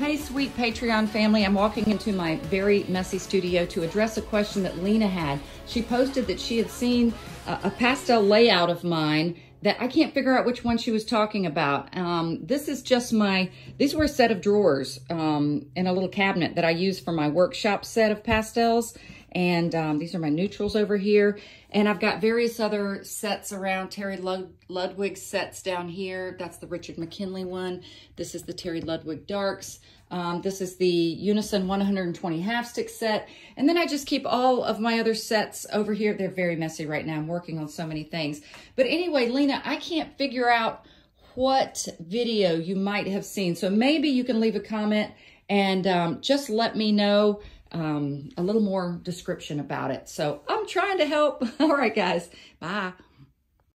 Hey, sweet Patreon family. I'm walking into my very messy studio to address a question that Lena had. She posted that she had seen a, a pastel layout of mine that I can't figure out which one she was talking about. Um, this is just my, these were a set of drawers um, in a little cabinet that I use for my workshop set of pastels. And um, these are my neutrals over here. And I've got various other sets around. Terry Lud Ludwig sets down here. That's the Richard McKinley one. This is the Terry Ludwig Darks. Um, this is the Unison 120 half stick set. And then I just keep all of my other sets over here. They're very messy right now. I'm working on so many things. But anyway, Lena, I can't figure out what video you might have seen. So maybe you can leave a comment and um, just let me know um, a little more description about it. So I'm trying to help. All right, guys. Bye.